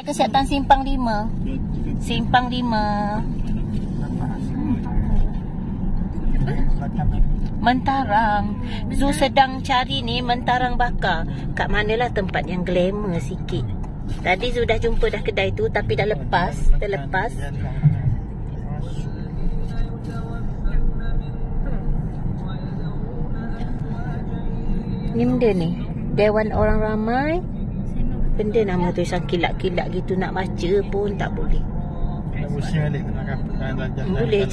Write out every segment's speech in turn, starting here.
Kesihatan Simpang 5. Simpang 5. Mentarang. Zu sedang cari ni mentarang bakar. Kat manalah tempat yang glamour sikit. Tadi Zu dah jumpa dah kedai tu tapi dah lepas. Terlepas. Ni benda ni. Dewan orang ramai. Benda nama tulisan kilat-kilat gitu nak baca pun tak boleh. Boleh.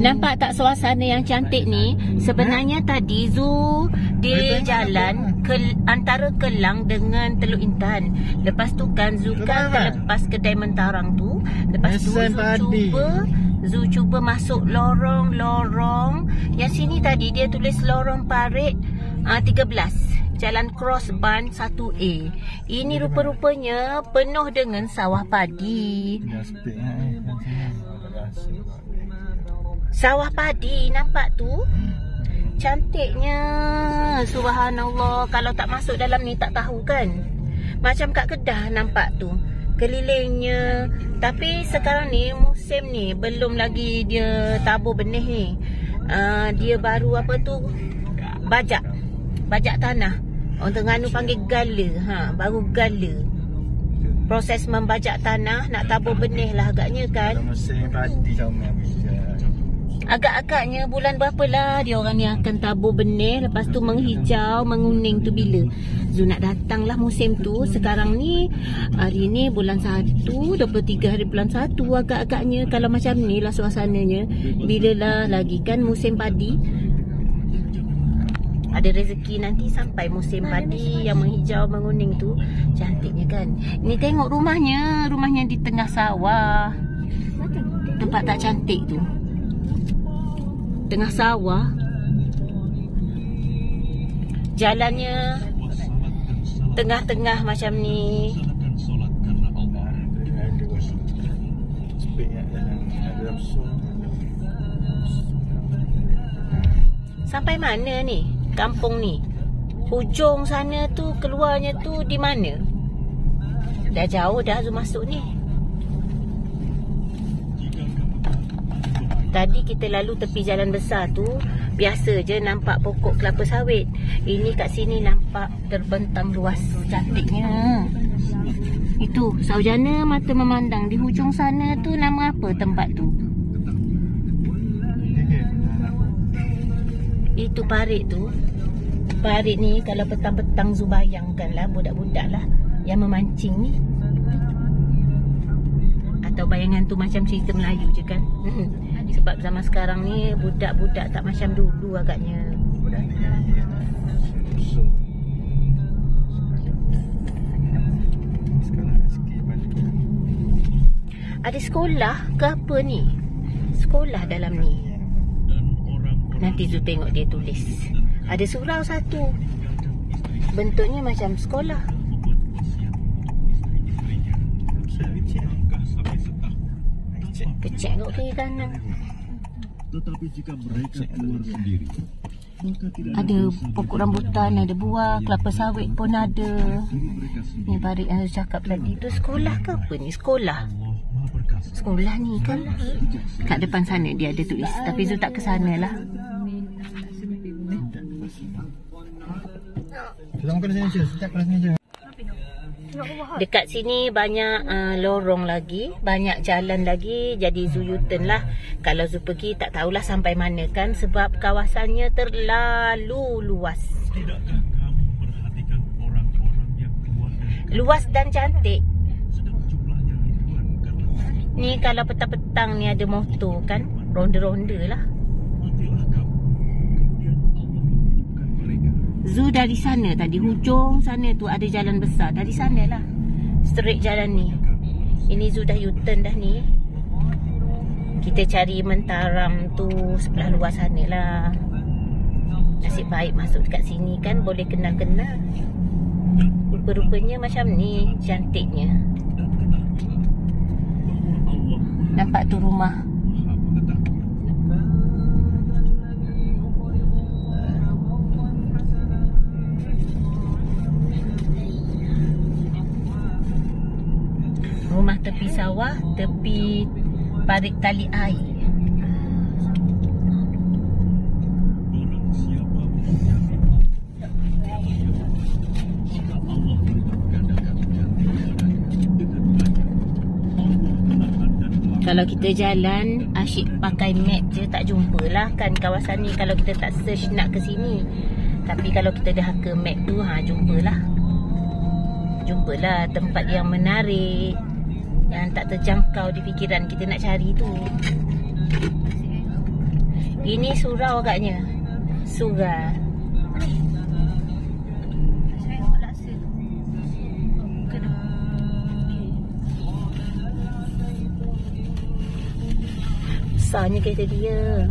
Nampak tak suasana yang cantik ni? Sebenarnya tadi Zu di jalan ke, antara Kelang dengan Teluk Intan. Lepas tu kan Zu kan terlepas kedai mentarang tu. Lepas tu Zu cuba Zu cuba masuk lorong-lorong. Yang sini tadi dia tulis lorong parit uh, 13. Jalan Cross Ban 1A. Ini rupa-rupanya penuh dengan sawah padi. Sawah padi nampak tu? Cantiknya. Subhanallah. Kalau tak masuk dalam ni tak tahu kan? Macam kat Kedah nampak tu. Kelilingnya. Tapi sekarang ni musim ni Belum lagi dia tabur benih ni. Uh, Dia baru apa tu? Bajak. Bajak tanah Orang Terengganu panggil gala ha, Baru gala. Proses membajak tanah Nak tabur benih lah agaknya kan. Agak-agaknya bulan berapa lah dia orang ni akan tabur benih. Lepas tu menghijau, menguning tu bila? Zu nak datang lah musim tu. Sekarang ni hari ni bulan 1 23 hari bulan 1 Agak-agaknya. Kalau macam ni lah suasananya. Bila lah lagi kan musim padi ada rezeki nanti sampai musim padi yang menghijau menguning tu. Cantiknya kan? Ni tengok rumahnya. Rumahnya di tengah sawah. Tempat tak cantik tu. Tengah sawah. Jalannya tengah-tengah macam ni. Sampai mana ni kampung ni. Hujung sana tu keluarnya tu di mana? Dah jauh dah tu masuk ni. Tadi kita lalu tepi jalan besar tu Biasa je nampak pokok kelapa sawit. Ini kat sini nampak terbentang luas Cantiknya. Itu Saujana mata memandang Di hujung sana tu nama apa tempat tu Itu parit tu Parit ni kalau petang-petang Zubayangkan lah budak-budak lah Yang memancing ni Atau bayangan tu macam cerita Melayu je kan Sebab zaman sekarang ni budak-budak tak macam dulu agaknya. Ada sekolah ke apa ni? Sekolah dalam ni. Nanti Zu tengok dia tulis. Ada surau satu. Bentuknya macam sekolah. Kecek kot kiri kanan. Tetapi jika mereka keluar sendiri, ada pokok rambutan, ada buah, kelapa sawit pun ada. Ni barik yang saya cakap tadi tu sekolah ke apa ni? Sekolah. Sekolah ni kan kat depan sana dia ada tulis. Tapi Zul tak ke sana lah. Kita makan sini je. Sejak kalau sini je. Dekat sini banyak uh, lorong lagi Banyak jalan lagi Jadi Zu U-turn lah. Kalau Zu pergi tak tahulah sampai mana kan Sebab kawasannya terlalu luas. Luas dan cantik. Ni kalau petang-petang ni ada motor kan Ronda-ronda lah Zoo dari sana tadi hujung sana tu ada jalan besar. Dari sana lah straight jalan ni. Ini zoo dah U-turn dah ni. Kita cari mentarang tu sebelah luar sana lah. Nasib baik masuk dekat sini kan boleh kenal-kenal. Rupa-rupanya macam ni cantiknya. Nampak tu rumah Rumah tepi sawah, tepi parit tali air. Kalau kita jalan asyik pakai map je tak jumpa lah kan kawasan ni kalau kita tak search nak ke sini. Tapi kalau kita dah ke map tu ha jumpalah. Jumpalah tempat yang menarik yang tak terjangkau di fikiran kita nak cari tu. Ini surau agaknya. Surau. besarnya kereta dia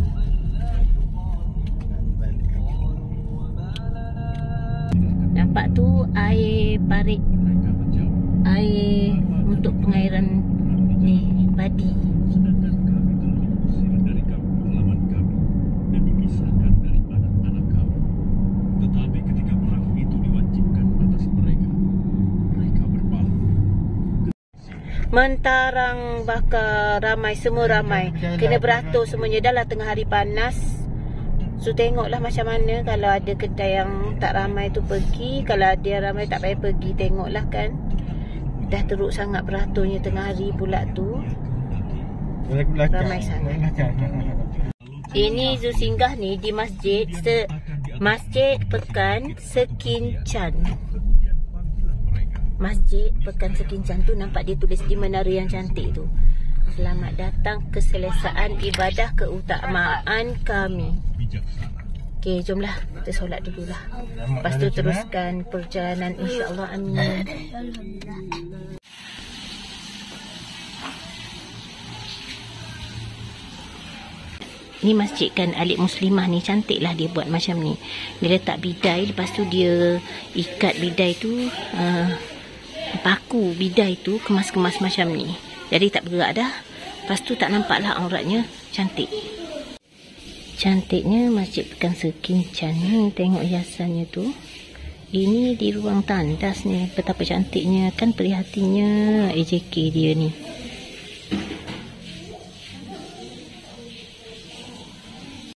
Nampak tu air parit Air untuk pengairan ni padi mentarang bakar ramai semua ramai. Kena beratur semuanya. Dah lah tengah hari panas. So tengoklah macam mana kalau ada kedai yang tak ramai tu pergi. Kalau ada yang ramai tak payah pergi. Tengoklah kan dah teruk sangat beraturnya tengah hari pula tu. Ramai sangat. Ini Zu singgah ni di masjid se Masjid Pekan Sekinchan Masjid Pekan Sekincang tu nampak dia tulis di menara yang cantik tu. Selamat datang ke selesaan ibadah keutamaan kami. Okey, jomlah kita solat dululah. Lepas tu teruskan perjalanan insya-Allah amin. Ni masjid kan alik muslimah ni cantik lah dia buat macam ni. Dia letak bidai lepas tu dia ikat bidai tu uh, paku bidai tu kemas-kemas macam ni. Jadi tak bergerak dah. Lepas tu tak nampak lah auratnya cantik. Cantiknya masjid pekan sekincan ni. Tengok hiasannya tu. Ini di ruang tandas ni. Betapa cantiknya. Kan perhatinya AJK dia ni.